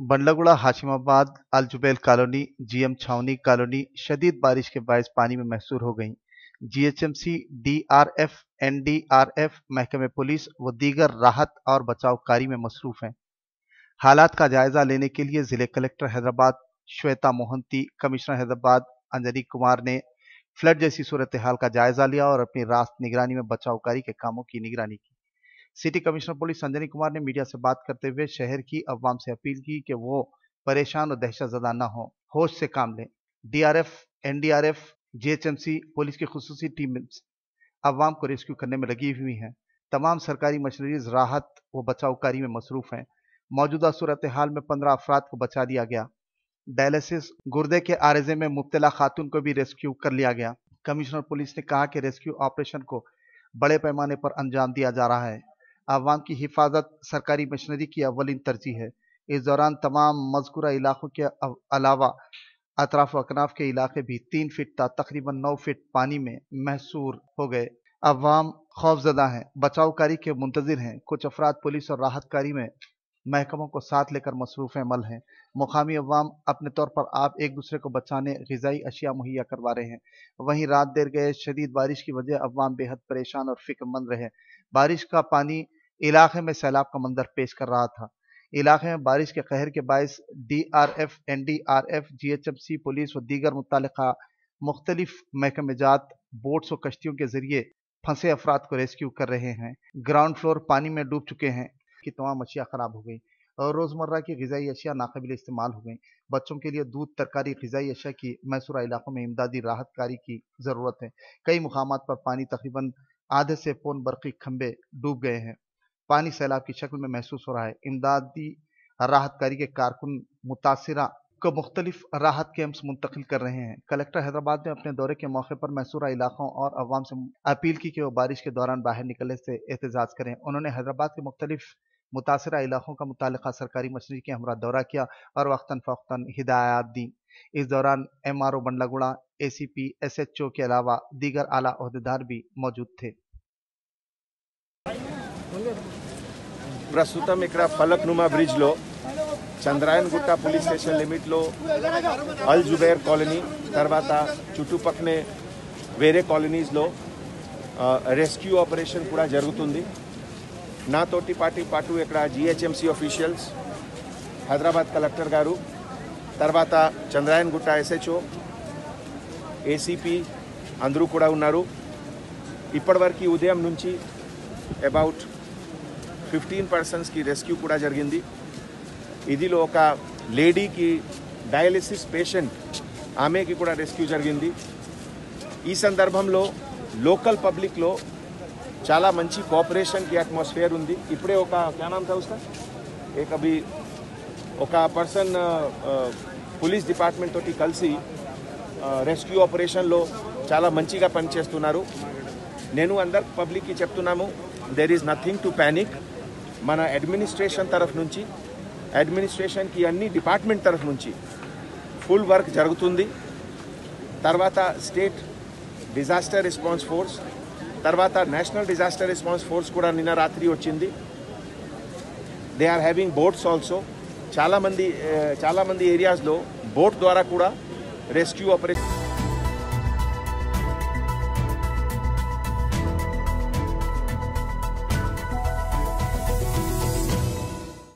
Bandlaguda, Hashimabad Aljubail colony, GM Chawni colony, शदीद बारिश के बायस पानी में महसूर हो गई। जीएचएमसी, डीआरएफ, एनडीआरएफ, महकमे पुलिस व दीगर राहत और बचाव कार्य में मसरूफ हैं। हालात का जायजा लेने के लिए ज़िले कलेक्टर हैदराबाद, श्वेता मोहंती, कमिश्नर हैदराबाद, अंजनी कुमार ने फ्लड जैसी सूरत हाल का जायजा लिया और अपनी रास्त निगरानी में बचाव कार्य के कामों की निगरानी की। City commissioner police Sanjani Kumar ने मीडिया से बात करते हुए शहर की अवाम से अपील की कि वो परेशान और दहशत जदा न हो। होश से काम लें। डीआरएफ, एनडीआरएफ, जीएचएमसी, पुलिस की खसूसी टीम अवाम को रेस्क्यू करने में लगी हुई हैं। तमाम सरकारी मशीनरीज राहत व बचाव कार्य में मसरूफ हैं। मौजूदा सूरत हाल में पंद्रह अफराद को बचा दिया गया। डायलिसिस गुर्दे के आरजे में मुब्तला खातून को भी रेस्क्यू कर लिया गया। कमिश्नर पुलिस ने कहा कि रेस्क्यू ऑपरेशन को बड़े पैमाने पर अंजाम दिया जा रहा है। आवाम की हिफाजत सरकारी मशीनरी की अवलिन तरजीह है। इस दौरान तमाम मजकूरा इलाकों के अलावा अतराफ अकनाफ के इलाके भी तीन फिट तक तकरीबन नौ फिट पानी में महसूर हो गए। अवाम खौफजदा हैं बचाव कार्य के मुंतजर हैं। कुछ अफराद पुलिस और राहत कार्य में महकमों को साथ लेकर मसरूफ़ अमल हैं। मुकामी अवाम अपने तौर पर आप एक दूसरे को बचाने, गजाई अशिया मुहैया करवा रहे हैं। वहीं रात देर गए शदीद बारिश की वजह अवाम बेहद परेशान और फिक्रमंद रहे। बारिश का पानी इलाके में सैलाब का मंजर पेश कर रहा था। इलाके में बारिश के कहर के बायस D R F N D R F G H M C police व दीगर मुतल मुख्तलिफ़ महकमे जात, बोट्स व कश्तियों के ज़रिए फंसे अफराद को रेस्क्यू कर रहे हैं। ग्राउंड फ्लोर पानी में डूब चुके हैं की तमाम अशिया ख़राब हो गई और रोज़मर्रा की गज़ाई अशिया नाकबिल इस्तेमाल हो गई। बच्चों के लिए दूध तरकारी, गज़ाई अशिया की मैसूरा इलाकों में इमदादी राहत कारी की ज़रूरत है। कई मुकाम पर पानी तकरीबन आधे से पौन बरकी खंबे डूब गए हैं। पानी सैलाब की शक्ल में महसूस हो रहा है। इमदादी राहत कारी के कारकुन मुतासरा को मुख्तलिफ़ राहत कैंप्स मुंतकिल कर रहे हैं। कलेक्टर हैदराबाद ने अपने दौरे के मौके पर मैसूरा इलाकों और अवाम से अपील की कि वो बारिश के दौरान बाहर निकलने से एहतजाज करें। उन्होंने हैदराबाद के मुख्तलिफ़ मुतासर इलाकों का मुतल सरकारी मशीनरी के हमरा दौरा किया और वक्ता फ़वक्ता हिदायत दी। इस दौरान M R O Bandlaguda A C P S H O के अलावा दीगर आला अहदेदार भी मौजूद थे। ప్రస్తుతం ఇక్కడ ఫలక్నుమా బ్రిడ్జ్లో చంద్రాయన్ గుట్ట పోలీస్ స్టేషన్ లిమిట్లో అల్ జుబేర్ కాలనీ తర్వాత చుట్టుపక్కనే వేరే కాలనీస్లో రెస్క్యూ ఆపరేషన్ కూడా జరుగుతుంది. నాతోటి పాటి పాటు ఇక్కడ జిహెచ్ఎంసీ ఆఫీషియల్స్ హైదరాబాద్ కలెక్టర్ గారు తర్వాత చంద్రాయన్ గుట్ట ఎస్హెచ్ఓ ఏసీపీ అందరూ కూడా ఉన్నారు. ఇప్పటివరకు ఉదయం నుంచి అబౌట్ ఫిఫ్టీన్ పర్సన్స్కి రెస్క్యూ కూడా జరిగింది. ఇదిలో ఒక లేడీకి డయాలిసిస్ పేషెంట్ ఆమెకి కూడా రెస్క్యూ జరిగింది. ఈ సందర్భంలో లోకల్ పబ్లిక్లో చాలా మంచి కోఆపరేషన్కి అట్మాస్ఫియర్ ఉంది. ఇప్పుడే ఒక క్యానామ్ నామ్ ఏ ఉస్కా? అభి ఒక పర్సన్ పోలీస్ డిపార్ట్మెంట్ తోటి కలిసి రెస్క్యూ ఆపరేషన్లో చాలా మంచిగా పనిచేస్తున్నారు. నేను అందరు పబ్లిక్కి చెప్తున్నాము there is nothing to panic మన అడ్మినిస్ట్రేషన్ తరఫు నుంచి అడ్మినిస్ట్రేషన్కి అన్ని డిపార్ట్మెంట్ తరఫు నుంచి ఫుల్ వర్క్ జరుగుతుంది. తర్వాత స్టేట్ డిజాస్టర్ రెస్పాన్స్ ఫోర్స్ తర్వాత నేషనల్ డిజాస్టర్ రెస్పాన్స్ ఫోర్స్ కూడా నిన్న రాత్రి వచ్చింది. They are having boats also చాలామంది చాలామంది ఏరియాస్లో బోట్ ద్వారా కూడా రెస్క్యూ ఆపరేషన్